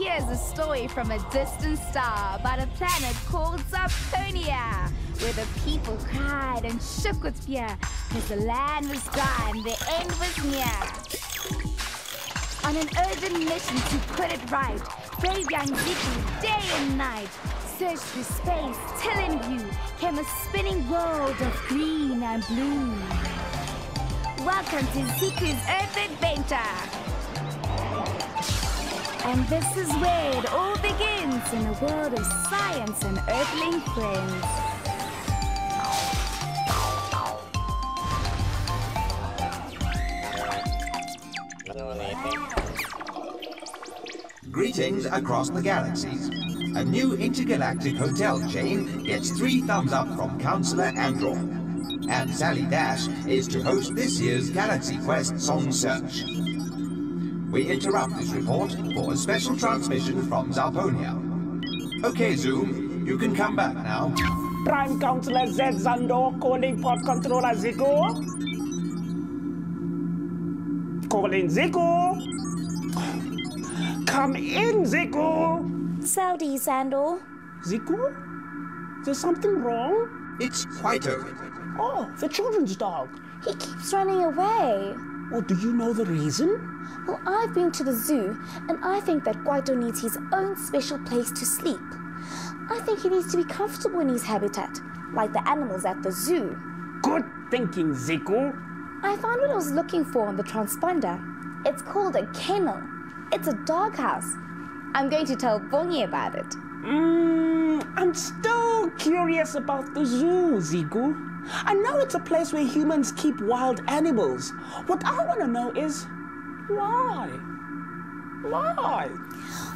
here's a story from a distant star about a planet called Zarponia, where the people cried and shook with fear because the land was dry and the end was near. On an urgent mission to put it right, brave young Ziku, day and night, searched through space till in view came a spinning world of green and blue. Welcome to Ziku's Earth Adventure! And this is where it all begins in a world of science and earthling friends. Greetings across the galaxies. A new intergalactic hotel chain gets three thumbs up from Counselor Andor. And Sally Dash is to host this year's Galaxy Quest Song Search. We interrupt this report for a special transmission from Zarponia. Okay, Zoom, you can come back now. Prime Counselor Z Zando calling Pod Controller Ziku. Calling Ziku. Come in, Ziku. Saudi Sandor. Ziku? There's something wrong? It's Kwaito. Oh, the children's dog. He keeps running away. Oh, do you know the reason? Well, I've been to the zoo, and I think that Kwaito needs his own special place to sleep. I think he needs to be comfortable in his habitat, like the animals at the zoo. Good thinking, Ziku. I found what I was looking for on the transponder. It's called a kennel. It's a doghouse. I'm going to tell Bongi about it. Mmm, I'm still curious about the zoo, Ziku. I know it's a place where humans keep wild animals. What I want to know is why? Why?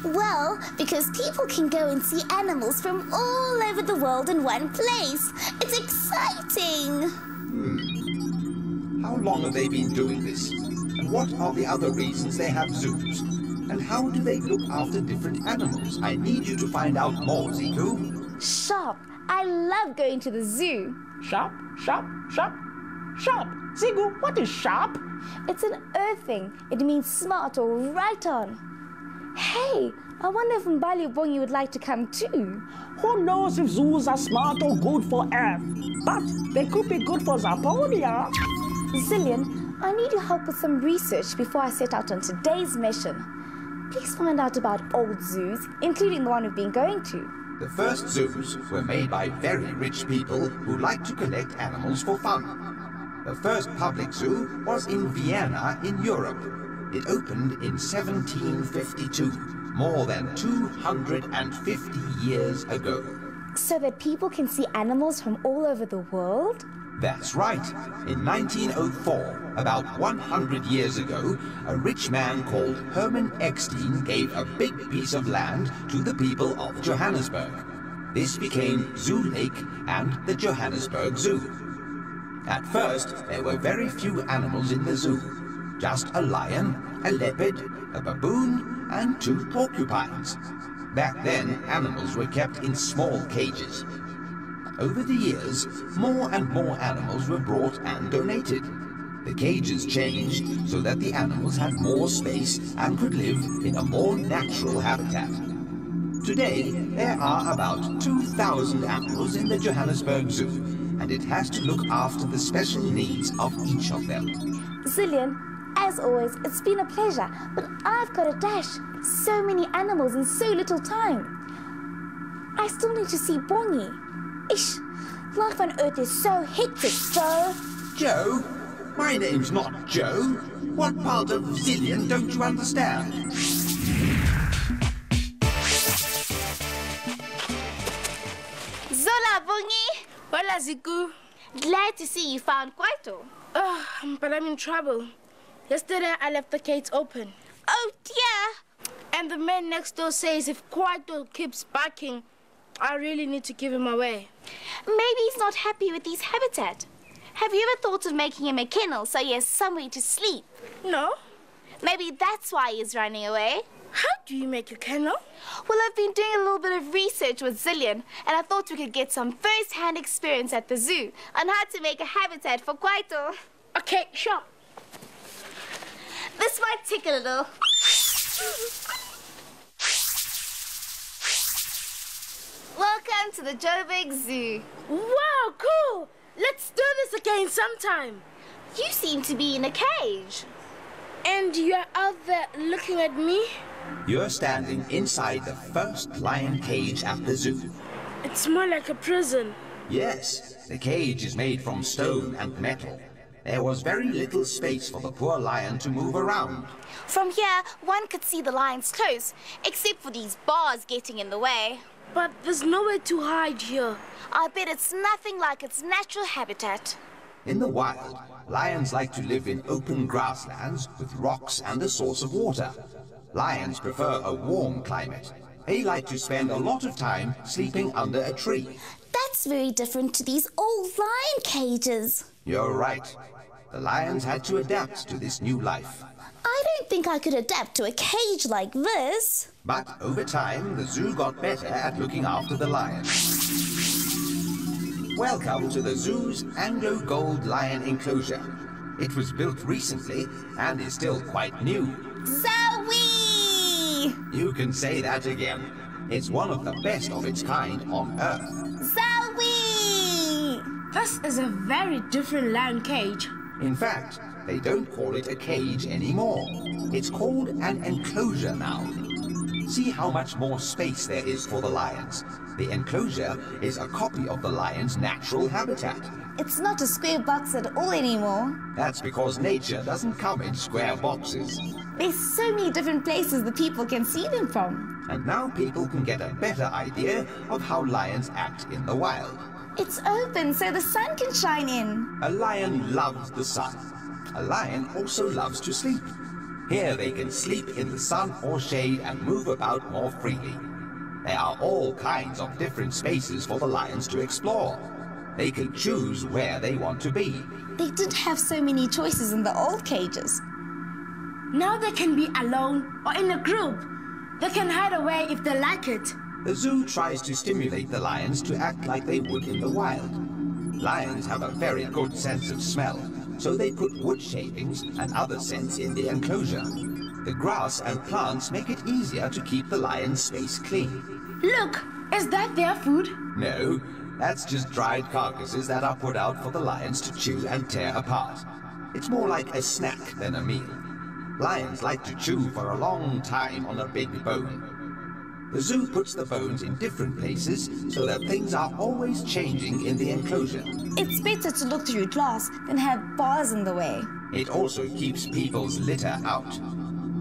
Well, because people can go and see animals from all over the world in one place. It's exciting. Hmm. How long have they been doing this? And what are the other reasons they have zoos? And how do they look after different animals? I need you to find out more, Ziku. Shop. I love going to the zoo. Shop, shop, shop, shop. Ziku, what is shop? It's an earthing. It means smart or right on. Hey, I wonder if Mbali Bongi would like to come too. Who knows if zoos are smart or good for Earth? But they could be good for Zarponia. Zillion, I need your help with some research before I set out on today's mission. Please find out about old zoos, including the one we've been going to. The first zoos were made by very rich people who liked to collect animals for fun. The first public zoo was in Vienna in Europe. It opened in 1752, more than 250 years ago. So that people can see animals from all over the world? That's right. In 1904, about 100 years ago, a rich man called Herman Eckstein gave a big piece of land to the people of Johannesburg. This became Zoo Lake and the Johannesburg Zoo. At first, there were very few animals in the zoo. Just a lion, a leopard, a baboon, and two porcupines. Back then, animals were kept in small cages. Over the years, more and more animals were brought and donated. The cages changed so that the animals had more space and could live in a more natural habitat. Today, there are about 2,000 animals in the Johannesburg Zoo, and it has to look after the special needs of each of them. Zillion, as always, it's been a pleasure, but I've got a dash. So many animals in so little time. I still need to see Bongi. Ish, life on Earth is so hectic, so... Joe? My name's not Joe. What part of Zillion don't you understand? Zola, Bongi. Hola, Ziku. Glad to see you found Kwaito. Oh, but I'm in trouble. Yesterday, I left the gates open. Oh, dear. And the man next door says if Kwaito keeps barking, I really need to give him away. Maybe he's not happy with his habitat. Have you ever thought of making him a kennel so he has somewhere to sleep? No? Maybe that's why he's running away. How do you make a kennel? Well, I've been doing a little bit of research with Zillion, and I thought we could get some first-hand experience at the zoo on how to make a habitat for Kwaito. Okay, sure. This might take a little. to the Joburg Zoo. Wow, cool! Let's do this again sometime. You seem to be in a cage. And you're out there looking at me? You're standing inside the first lion cage at the zoo. It's more like a prison. Yes, the cage is made from stone and metal. There was very little space for the poor lion to move around. From here, one could see the lions close, except for these bars getting in the way. But there's nowhere to hide here. I bet it's nothing like its natural habitat. In the wild, lions like to live in open grasslands with rocks and a source of water. Lions prefer a warm climate. They like to spend a lot of time sleeping under a tree. That's very different to these old lion cages. You're right. The lions had to adapt to this new life. I don't think I could adapt to a cage like this. But over time, the zoo got better at looking after the lions. Welcome to the zoo's Anglo Gold Lion Enclosure. It was built recently and is still quite new. Zoe! You can say that again. It's one of the best of its kind on Earth. Zoe! This is a very different lion cage. In fact, they don't call it a cage anymore. It's called an enclosure now. See how much more space there is for the lions. The enclosure is a copy of the lion's natural habitat. It's not a square box at all anymore. That's because nature doesn't come in square boxes. There's so many different places the people can see them from. And now people can get a better idea of how lions act in the wild. It's open so the sun can shine in. A lion loves the sun. A lion also loves to sleep. Here they can sleep in the sun or shade and move about more freely. There are all kinds of different spaces for the lions to explore. They can choose where they want to be. They didn't have so many choices in the old cages. Now they can be alone or in a group. They can hide away if they like it. The zoo tries to stimulate the lions to act like they would in the wild. Lions have a very good sense of smell, so they put wood shavings and other scents in the enclosure. The grass and plants make it easier to keep the lion's space clean. Look, is that their food? No, that's just dried carcasses that are put out for the lions to chew and tear apart. It's more like a snack than a meal. Lions like to chew for a long time on a big bone. The zoo puts the bones in different places so that things are always changing in the enclosure. It's better to look through glass than have bars in the way. It also keeps people's litter out.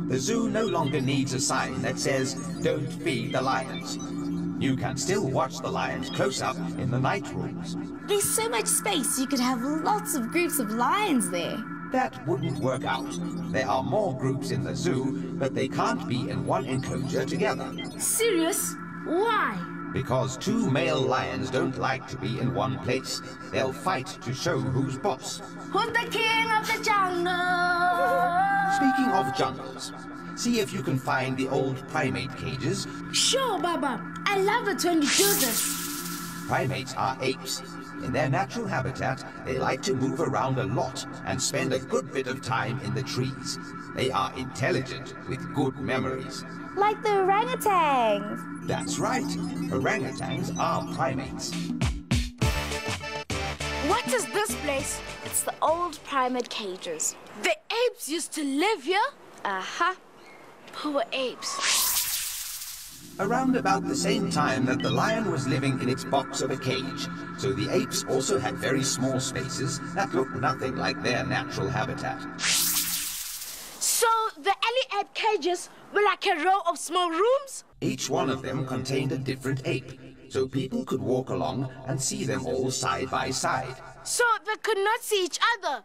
The zoo no longer needs a sign that says, don't feed the lions. You can still watch the lions close up in the night rooms. There's so much space you could have lots of groups of lions there. That wouldn't work out. There are more groups in the zoo, but they can't be in one enclosure together. Serious? Why? Because two male lions don't like to be in one place. They'll fight to show who's boss. Who's the king of the jungle? Speaking of jungles, see if you can find the old primate cages. Sure, Baba. I love it when you do this. Primates are apes. In their natural habitat, they like to move around a lot and spend a good bit of time in the trees. They are intelligent with good memories. Like the orangutans. That's right. Orangutans are primates. What is this place? It's the old primate cages. The apes used to live here? Uh-huh. Poor apes. Around about the same time that the lion was living in its box of a cage, so the apes also had very small spaces that looked nothing like their natural habitat. So the alley ape cages were like a row of small rooms? Each one of them contained a different ape, so people could walk along and see them all side by side. So they could not see each other.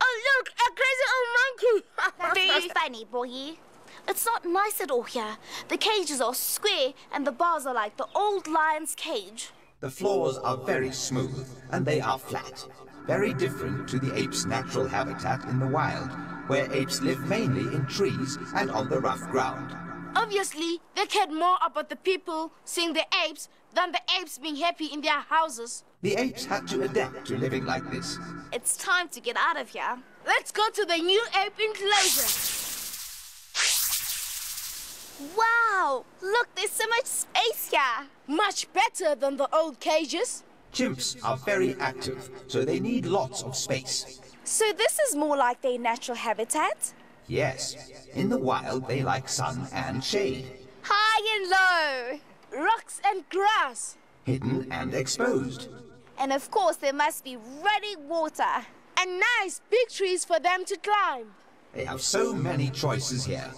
Oh, look, a crazy old monkey. Very funny, boy. It's not nice at all here. The cages are square and the bars are like the old lion's cage. The floors are very smooth and they are flat, very different to the ape's natural habitat in the wild, where apes live mainly in trees and on the rough ground. Obviously, they cared more about the people seeing the apes than the apes being happy in their houses. The apes had to adapt to living like this. It's time to get out of here. Let's go to the new ape enclosure. Wow, Wow! Look, there's so much space here. Much better than the old cages. Chimps are very active, so they need lots of space. So this is more like their natural habitat? Yes, in the wild they like sun and shade, High and low. Rocks and grass. hidden and exposed. And of course, there must be running water. And nice big trees for them to climb. They have so many choices here.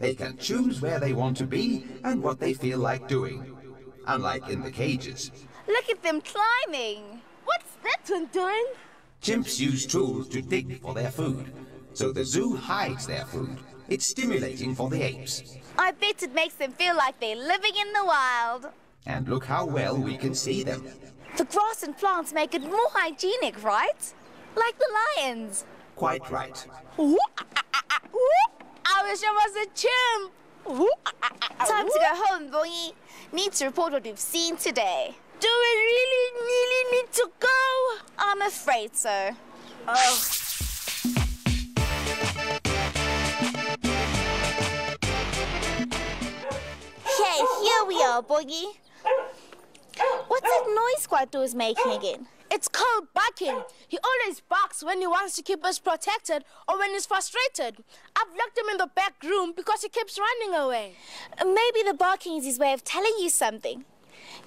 They can choose where they want to be and what they feel like doing. Unlike in the cages, Look at them climbing. What's that one doing? chimps use tools to dig for their food. So the zoo hides their food. It's stimulating for the apes. I bet it makes them feel like they're living in the wild. And look how well we can see them. The grass and plants make it more hygienic, right? Like the lions. Quite right. Ah, ah, ah, I wish I was a chimp. Ah, ah, ah, Time to go home, Bongi. Need to report what we've seen today. Do we really, really need to go? I'm afraid so. Oh. Okay, here we are, Boogie. What's that noise Kwaito is making again? It's called barking. He always barks when he wants to keep us protected or when he's frustrated. I've locked him in the back room because he keeps running away. Maybe the barking is his way of telling you something.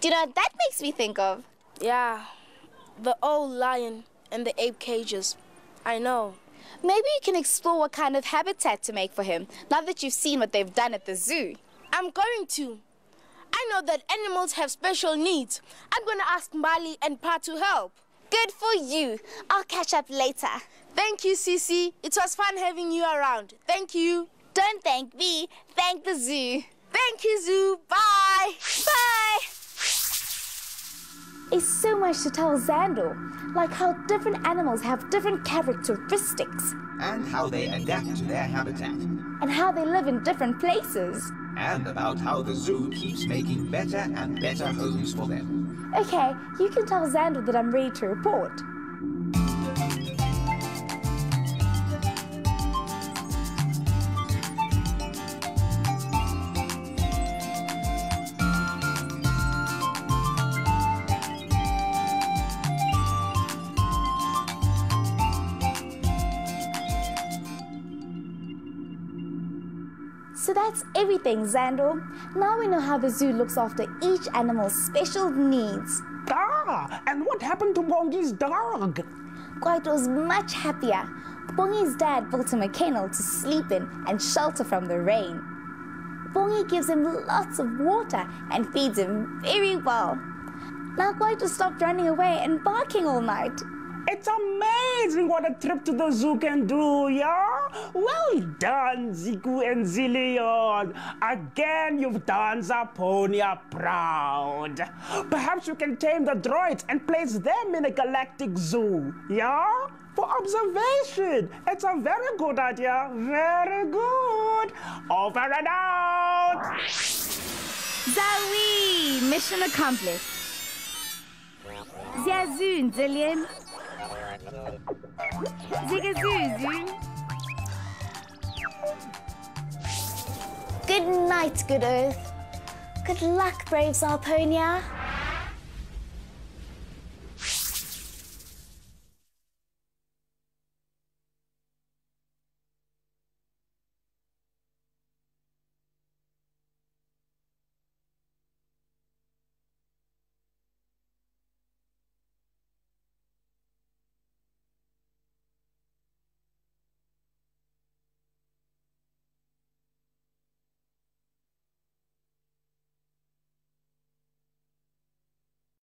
Do you know what that makes me think of? Yeah, the old lion and the ape cages. I know. Maybe you can explore what kind of habitat to make for him, now that you've seen what they've done at the zoo. I'm going to. I know that animals have special needs. I'm going to ask Mbali and Pa to help. Good for you. I'll catch up later. Thank you, Sisi. It was fun having you around. Thank you. Don't thank me, thank the zoo. Thank you, Zoo. Bye. Bye! It's so much to tell Xandor, like how different animals have different characteristics, And how they adapt to their habitat. and how they live in different places. And about how the zoo keeps making better and better homes for them. Okay, you can tell Xandor that I'm ready to report. So that's everything, Xandor. Now we know how the zoo looks after each animal's special needs. Ah, and what happened to Bongi's dog? Kwaito's much happier. Bongi's dad built him a kennel to sleep in and shelter from the rain. Bongi gives him lots of water and feeds him very well. Now Kwaito stopped running away and barking all night. It's amazing what a trip to the zoo can do, yeah? Well done, Ziku and Zillion. Again, you've done Zarponia proud. Perhaps you can tame the droids and place them in a galactic zoo, yeah? For observation. It's a very good idea. Very good. Over and out. Zawi! Mission accomplished. Ziazoon, Zillion. Zigazoo, Good night, good Earth. Good luck, brave Zarponia.